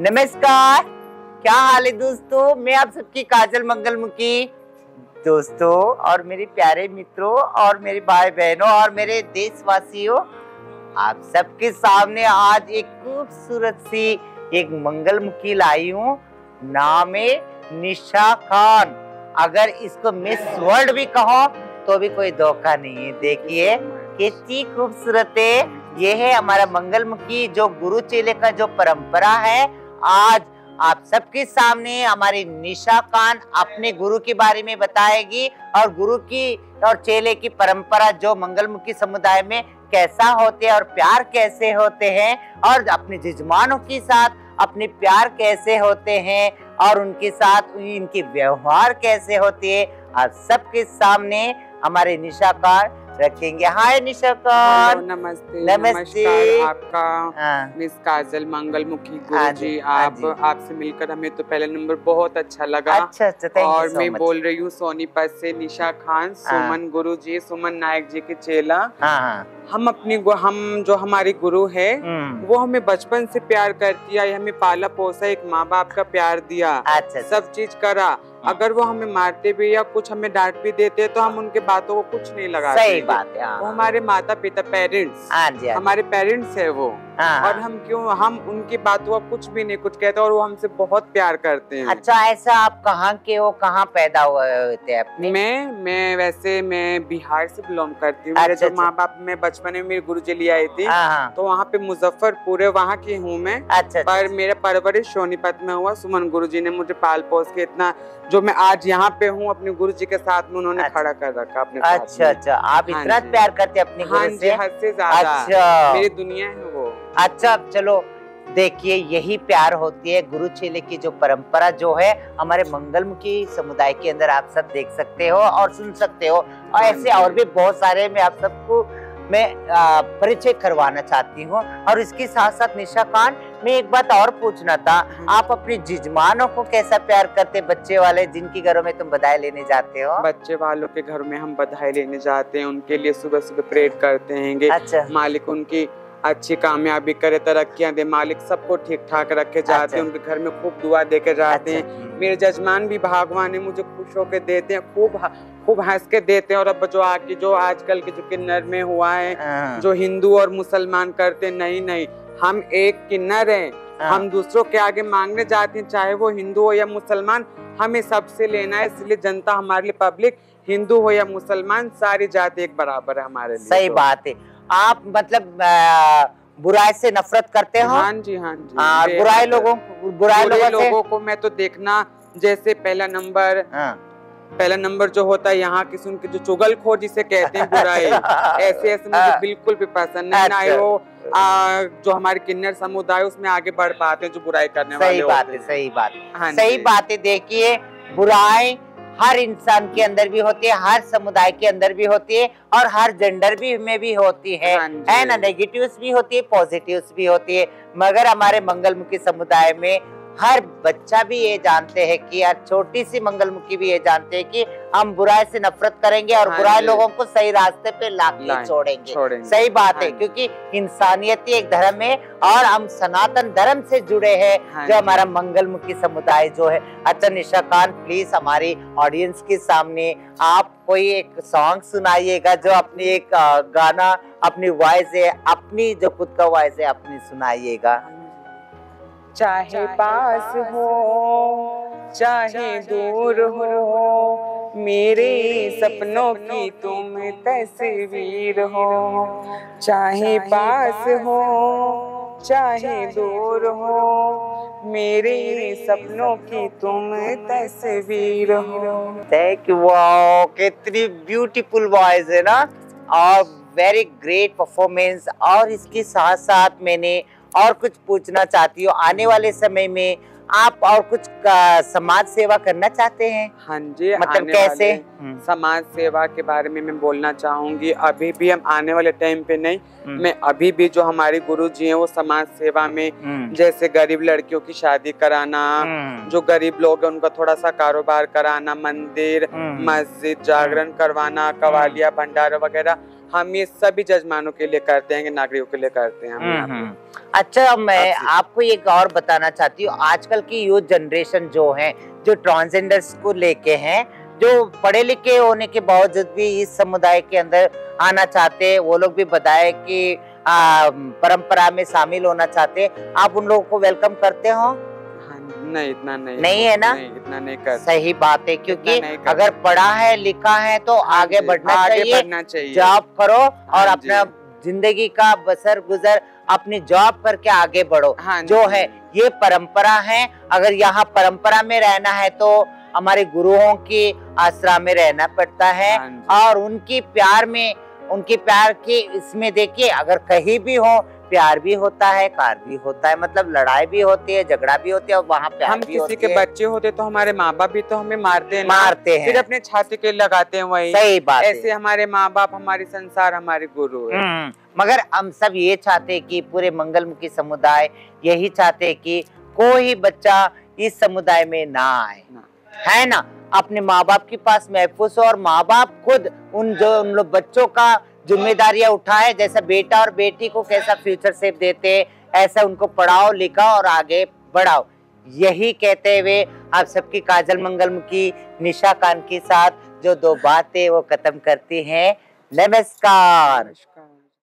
नमस्कार। क्या हाल है दोस्तों? मैं आप सबकी काजल मंगलमुखी। दोस्तों और मेरे प्यारे मित्रों और मेरे भाई बहनों और मेरे देशवासियों, आप सबके सामने आज एक खूबसूरत सी, एक मंगलमुखी लाई हूँ। नाम है निशा खान। अगर इसको मिस वर्ल्ड भी कहो तो भी कोई धोखा नहीं है। देखिए, कितनी खूबसूरत है। ये है हमारा मंगलमुखी, जो गुरु चेले का जो परंपरा है आज आप सबके सामने हमारी निशा खान अपने गुरु के बारे में बताएगी और गुरु की और चेले की परंपरा जो मंगलमुखी समुदाय में कैसा होते हैं और प्यार कैसे होते हैं और अपने जजमानों के साथ अपने प्यार कैसे होते हैं और उनके साथ इनके व्यवहार कैसे होते हैं, आप सबके सामने हमारे निशा खान रखेंगे। हाय निशाकर नमस्ते नमस्ते। आपका। हाँ, मिस काजल मंगल मुखी जी, जी हाँ आप। आपसे मिलकर हमें तो पहला नंबर बहुत अच्छा लगा। अच्छा अच्छा और so मैं बोल रही हूँ सोनीपत से निशा खान सुमन गुरु जी सुमन नायक जी के चेला। हाँ हाँ। हम अपनी हम जो हमारे गुरु है हम्म, वो हमें बचपन से प्यार करती है हमें पाला पोसा एक माँ बाप का प्यार दिया। अच्छा अच्छा। सब चीज़ करा। अगर वो हमें मारते भी या कुछ हमें डांट भी देते तो हम उनके बातों को कुछ नहीं लगाते सही बात है वो हाँ हमारे माता पिता पेरेंट्स। हाँ हाँ हमारे पेरेंट्स है वो। हाँ और हाँ। हम क्यों हम उनकी बातों का कुछ भी नहीं कुछ कहते और वो हमसे बहुत प्यार करते हैं। अच्छा ऐसा आप कहाँ के हो कहाँ पैदा हुए थे अपने? मैं मैं वैसे मैं बिहार से बिलोंग करती हूँ। अच्छा, जो माँ बाप मैं बचपन में मेरे गुरु जी ले आई थे। हाँ हाँ। तो वहाँ पे मुजफ्फरपुर है वहाँ की हूँ मैं। अच्छा अच्छा पर मेरा परवरिश सोनीपत में हुआ। सुमन गुरु जी ने मुझे पाल पोस के इतना जो मैं आज यहाँ पे हूँ अपने गुरु जी के साथ में उन्होंने अच्छा। खड़ा कर रखा अपने अच्छा अच्छा। आप हाँ इतना प्यार करते अपने हाँ जी हद से ज़्यादा। अच्छा। मेरी दुनिया है वो। अच्छा चलो देखिए यही प्यार होती है गुरु चेले की जो परंपरा जो है हमारे मंगलमुखी समुदाय के अंदर आप सब देख सकते हो और सुन सकते हो। और ऐसे और भी बहुत सारे मैं आप सबको मैं परिचय करवाना चाहती हूँ। और इसके साथ साथ निशा खान मैं एक बात और पूछना था। आप अपने जिजमानों को कैसा प्यार करते बच्चे वाले जिनके घरों में तुम बधाई लेने जाते हो? बच्चे वालों के घर में हम बधाई लेने जाते हैं। उनके लिए सुबह सुबह प्रेयर करते हैं। अच्छा। मालिक उनकी अच्छी कामयाबी करे तरक्कियाँ दे मालिक सबको ठीक ठाक रखे जाते अच्छा। हैं उनके घर में खूब दुआ दे के जाते हैं अच्छा मेरे जजमान भी भगवान है मुझे खुश होकर देते हैं खूब खूब हंस के देते हैं और अब जो आके जो आजकल के जो किन्नर में हुआ है हाँ, जो हिंदू और मुसलमान करते नहीं नहीं हम एक किन्नर हैं। हाँ, हम दूसरों के आगे मांगने जाते हैं चाहे वो हिंदू हो या मुसलमान हमें सबसे लेना है इसलिए जनता हमारे लिए पब्लिक हिंदू हो या मुसलमान सारी जाति एक बराबर है हमारे लिए सही तो। बात है। आप मतलब आ, बुराई से नफरत करते हो? हाँ जी हाँ जी। हाँ, बेहद। बुराई लोगों बुराई लोगों लोगों को मैं तो देखना जैसे पहला नंबर हाँ, पहला नंबर जो होता है यहाँ की सुन के जो चुगल खो जिसे कहते हैं बुराई। ऐसे ऐसे मुझे हाँ, बिल्कुल भी पसंद नहीं अच्छा। वो आ, जो हमारे किन्नर समुदाय उसमें आगे बढ़ पाते हैं जो बुराई करने वाले सही बात होते है सही बात। हाँ सही। बात है देखिए बुराई हर इंसान के अंदर भी होती है हर समुदाय के अंदर भी होती है और हर जेंडर भी में भी होती है। हाँ ना? नेगेटिव्स भी होती है पॉजिटिव्स भी होती है। मगर हमारे मंगलमुखी समुदाय में हर बच्चा भी ये जानते हैं कि यार छोटी सी मंगलमुखी भी ये जानते हैं कि हम बुराई से नफरत करेंगे और हाँ बुराई लोगों को सही रास्ते पे लाके लाएँ, छोड़ेंगे। छोड़ेंगे। सही बात है हाँ क्योंकि इंसानियत ही एक धर्म है और हम सनातन धर्म से जुड़े हैं हाँ जो हमारा मंगलमुखी समुदाय जो है। अच्छा निशा खान प्लीज़ हमारी ऑडियंस के सामने आप कोई एक सॉन्ग सुनाइएगा जो अपनी एक गाना अपनी वॉइस है अपनी जो खुद का वॉइस है अपनी सुनाइएगा। चाहे पास हो चाहे दूर हो मेरे सपनों की तुम तस्वीर हो। चाहे पास हो चाहे दूर हो मेरे सपनों की तुम तस्वीर हो। थैंक यू वाओ कितनी ब्यूटीफुल वॉइस है ना। और वेरी ग्रेट परफॉर्मेंस और इसके साथ साथ मैंने और कुछ पूछना चाहती हूँ आने वाले समय में आप और कुछ का- समाज सेवा करना चाहते हैं? हाँ जी मतलब आने कैसे? वाले समाज सेवा के बारे में मैं बोलना चाहूँगी अभी भी हम आने वाले टाइम पे नहीं हम्म, मैं अभी भी जो हमारे गुरु जी हैं वो समाज सेवा में हम्म, जैसे गरीब लड़कियों की शादी कराना हम्म, जो गरीब लोग हैं उनका थोड़ा सा कारोबार कराना मंदिर हम्म, मस्जिद जागरण करवाना कवालिया भंडारा वगैरह हम ये सभी जजमानों के लिए करते हैं नागरिकों के लिए करते हैं हम यहाँ हम्म, अच्छा मैं आपको एक और बताना चाहती हूँ। आजकल की यूथ जनरेशन जो है जो ट्रांसजेंडर्स को लेके हैं जो पढ़े लिखे होने के बावजूद भी इस समुदाय के अंदर आना चाहते हैं वो लोग भी बताए कि आ, परंपरा में शामिल होना चाहते हैं। आप उन लोगों को वेलकम करते हाँ, नहीं इतना नहीं नहीं है ना? नहीं इतना नहीं करते सही बात है क्योंकि। अगर पढ़ा है लिखा है तो हाँ आगे बढ़ना आगे चाहिए। बढ़ना चाहिए। जॉब करो और हाँ अपना ज़िंदगी का बसर गुजर अपनी जॉब करके आगे बढ़ो। हाँ जो है ये परंपरा है। अगर यहाँ परंपरा में रहना है तो हमारे गुरुओं की आश्रा में रहना पड़ता है हाँ और उनकी प्यार में उनकी प्यार के इसमें देखिए अगर कहीं भी हो प्यार भी होता है कार भी होता है मतलब लड़ाई भी होती है झगड़ा भी होती है और वहाँ प्यार हम किसी के बच्चे होते तो हमारे माँ बाप भी तो हमें मारते हैं। मारते फिर अपने छाती के लगाते हैं वही। सही बात ऐसे हमारे माँ बाप हमारे संसार हमारे गुरु है। हम्म, मगर हम सब ये चाहते हैं कि पूरे मंगलमुखी समुदाय यही चाहते हैं कि कोई बच्चा इस समुदाय में ना आए। है ना? अपने माँ बाप के पास महफूज हो और माँ बाप खुद उन जो उन लोग बच्चों का जिम्मेदारियाँ उठाए, जैसा बेटा और बेटी को कैसा फ्यूचर सेफ़ देते ऐसा उनको पढ़ाओ, लिखाओ और आगे बढ़ाओ। यही कहते हुए आप सबकी काजल मंगलमुखी निशा कान के साथ जो दो बातें वो खत्म करती हैं। नमस्कार।